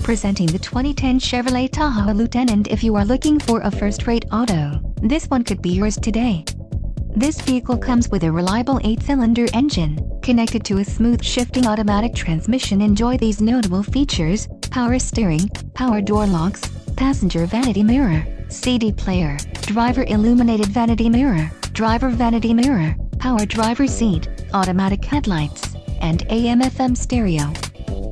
Presenting the 2010 Chevrolet Tahoe Lieutenant if you are looking for a first-rate auto, this one could be yours today. This vehicle comes with a reliable 8-cylinder engine, connected to a smooth shifting automatic transmission. Enjoy these notable features, power steering, power door locks, passenger vanity mirror, CD player, driver illuminated vanity mirror, driver vanity mirror, power driver seat, automatic headlights, and AM-FM stereo.